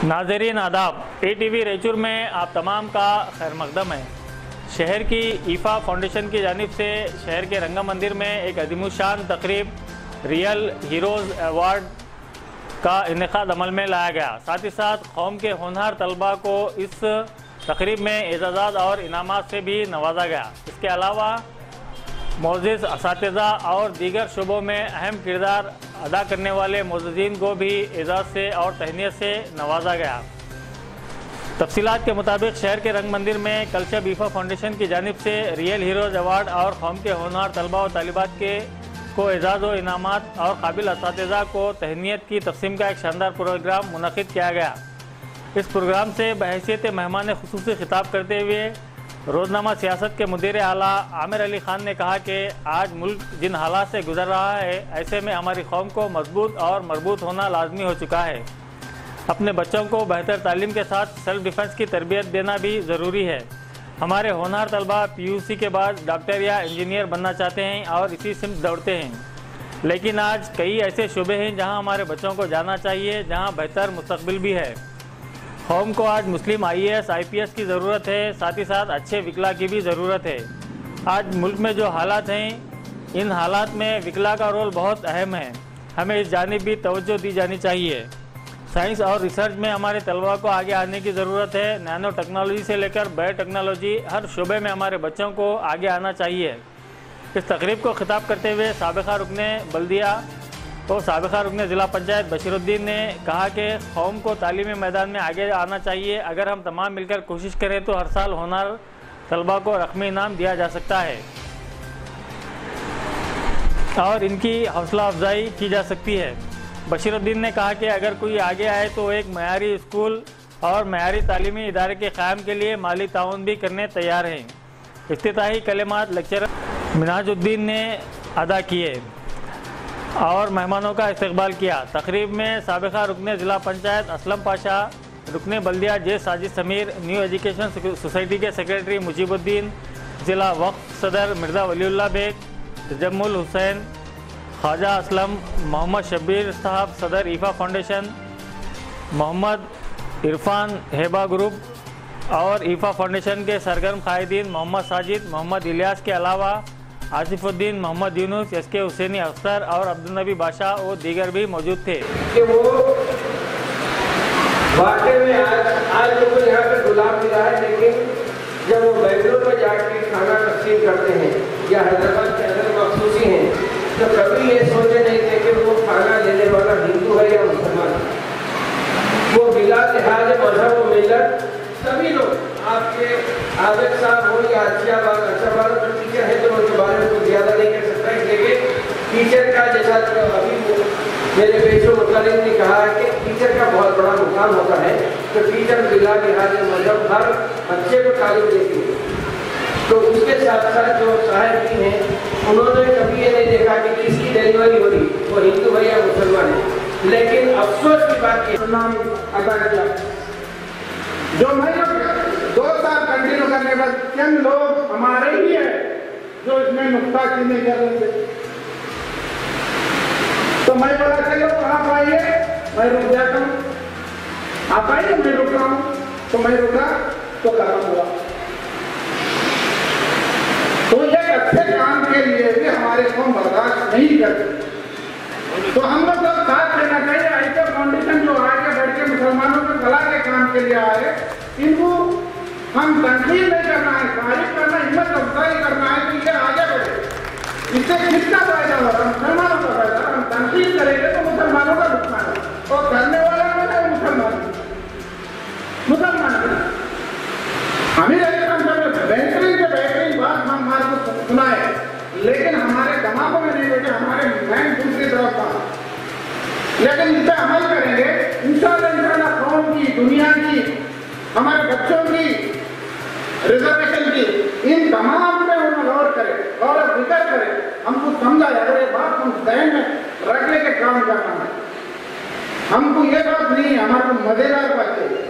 नाजरीन आदाब A T V रेचूर में आप तमाम का खैर मकदम है। शहर की ईफा फाउंडेशन की जानब से शहर के रंगा मंदिर में एक अजीमुशान तकरीब, रियल हीरोज़ अवार्ड का इनका अमल में लाया गया। साथ ही साथ कौम के होनहार तलबा को इस तकरीब में एजाज़ात और इनामात से भी नवाजा गया। इसके अलावा मोज़ इस और दीगर शुबों में अहम किरदार अदा करने वाले मोजीन को भी एजाज़ से और तहनीत से नवाजा गया। तफसीत के मुताबिक शहर के रंग मंदिर में कल्चर बीफा फाउंडेशन की जानब से रियल हीरोज़ अवार्ड और कौम के होनहार तलबा और तालिबात के को एजाज़ व इनामत और काबिल इस को तहनीत की तकसीम का एक शानदार प्रोग्राम मुनद किया गया। इस प्रोग्राम से बहसीत मेहमान खसूस खिताब करते हुए रोज़नामा सियासत के मुदीर आला आमिर अली ख़ान ने कहा कि आज मुल्क जिन हालात से गुजर रहा है, ऐसे में हमारी कौम को मज़बूत और मरबूत होना लाजमी हो चुका है। अपने बच्चों को बेहतर तालीम के साथ सेल्फ डिफेंस की तरबियत देना भी ज़रूरी है। हमारे होनहार तलबा पी यू सी के बाद डॉक्टर या इंजीनियर बनना चाहते हैं और इसी सिमत दौड़ते हैं। लेकिन आज कई ऐसे शुबे हैं जहाँ हमारे बच्चों को जाना चाहिए, जहाँ बेहतर मुस्तबिल भी है। कौम को आज मुस्लिम आईएएस आईपीएस की ज़रूरत है, साथ ही साथ अच्छे विकला की भी ज़रूरत है। आज मुल्क में जो हालात हैं, इन हालात में विकला का रोल बहुत अहम है। हमें इस जानब भी तवज्जो दी जानी चाहिए। साइंस और रिसर्च में हमारे तलबा को आगे आने की ज़रूरत है। नैनो टेक्नोलॉजी से लेकर बायो टेक्नोलॉजी, हर शुबे में हमारे बच्चों को आगे आना चाहिए। इस तकरीब को खिताब करते हुए सबका रुकने, बल्दिया। तो सबका रुकने ज़िला पंचायत बशीरुद्दीन ने कहा कि कौम को तालीमी मैदान में आगे आना चाहिए। अगर हम तमाम मिलकर कोशिश करें तो हर साल होनार तलबा को रकमी इनाम दिया जा सकता है। और इनकी हौसला अफजाई की जा सकती है। बशीरुद्दीन ने कहा कि अगर कोई आगे आए तो एक मैारी स्कूल और मैारी तालीमी इदारे के क़्याम के लिए माली ताउन भी करने तैयार हैं। अफ्ताही कलेमात लेक्चर मिनाजुद्दीन ने अदा किए। और मेहमानों का इस्तकबाल किया। तकरीब में सबका रुकन ज़िला पंचायत असलम पाशा, रुकन बल्दिया J Sajid Samir, New Education Society के सेक्रेटरी मुजीबुद्दीन, ज़िला वक्फ सदर मिर्ज़ा वलील्ला बेग तजमुल हुसैन, ख्वाजा असलम, मोहम्मद शब्बीर साहब सदर ईफ़ा फाउंडेशन, मोहम्मद इरफान हेबा ग्रुप और ईफ़ा फाउंडेशन के सरगर्म कायदीन मोहम्मद साजिद, मोहम्मद इलियास के अलावा आसिफुद्दीन, मोहम्मद यूनुस, एस के हुसैनी, अख्तर और अब्दुल नबी बादशाह और दीगर भी मौजूद थे। कि वो वाकई में आज आज तो यहाँ पे गुलाम मिला है, लेकिन जब वो बेंगलोर में जाके खाना तकसीम करते हैं, या हैदराबाद के अंदर मखसूसी हैं तो कभी ये सोचे नहीं थे कि वो खाना लेने वाला हिंदू है या मुसलमान वो बिला लिहाज मज़हब मिलत, सभी लोग आपके आबिद साहब हो या अच्छा बात अच्छा बात जो टीचर है तो उनके बारे में कुछ ज़्यादा नहीं कर सकता है लेकिन टीचर का जैसा अभी मेरे पेशो मुतलिक ने कहा है कि टीचर का बहुत बड़ा मुकाम होता है तो टीचर बिला लिहाज मतलब हर बच्चे को तालीम देती है। तो उसके साथ साथ जो साहब भी हैं, उन्होंने कभी ये नहीं देखा कि किसकी डिलीवरी हो रही, वो हिंदू है या मुसलमान है। लेकिन अफसोस की बात नाम अदा किया जो मैं दो साल कंटिन्यू करने के बाद, चंद लोग हमारे ही है, जो इसमें नुकता नहीं कर रहे थे तो मैं बोला चलो आप आइए, मैं रुक जाता हूँ। आप आइए, मैं रुक रहा हूँ। तो मैं रुका तो खत्म हुआ। तो एक अच्छे काम के लिए भी हमारे को बर्दाश्त नहीं करते। तो हम लोग तो साथ देना चाहिए। ऐसे फाउंडेशन जो आगे बढ़ के मुसलमानों के कला के काम के लिए आए। इनको हम तनकीद नहीं करना है तारीफ़ करना हिम्मत अफजाई करना है कि ये आगे बढ़े। इससे किसका फ़ायदा हो रहा मुसलमानों तनकीद करेंगे तो मुसलमानों का नुकसान है। और करने वाला है मुसलमान। मुसलमान हमें बेहतरीन से बेहतरीन बात हम हमारे सुनाए। लेकिन हमारे दिमागों में नहीं बैठे हमारे मैन दूसरी तरफ़ था। लेकिन इस पर अमल करेंगे। इंशाल्लाह इंशाल्लाह कौम की, दुनिया की, हमारे बच्चों की रिजर्वेशन की। इन तमाम पे हम गौर करें गौर फ़िक्र करें। हमको समझा ये बात हम जहन में रखने के काम करना है। हमको ये बात नहीं है हमारे मज़ेदार बात। चाहिए